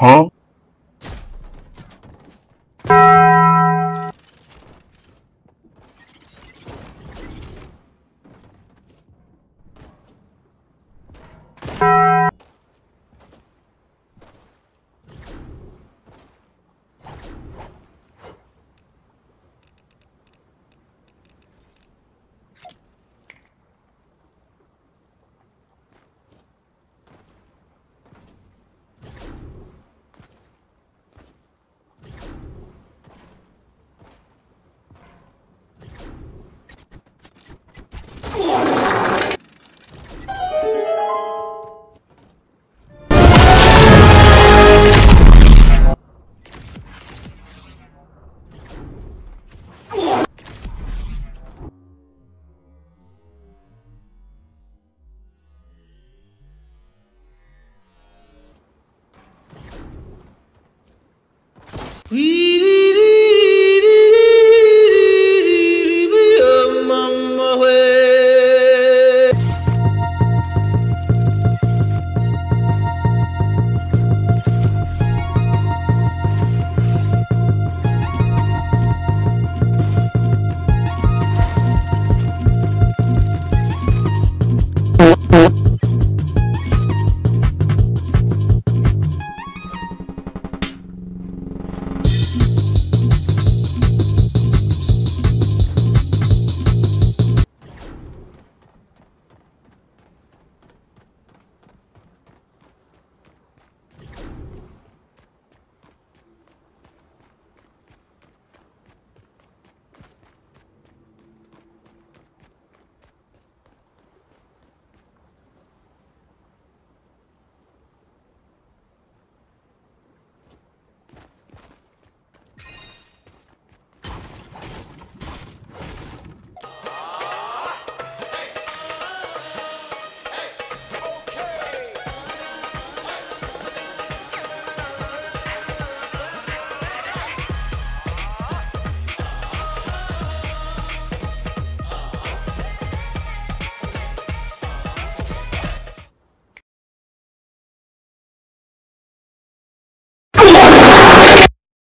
Huh? Whee!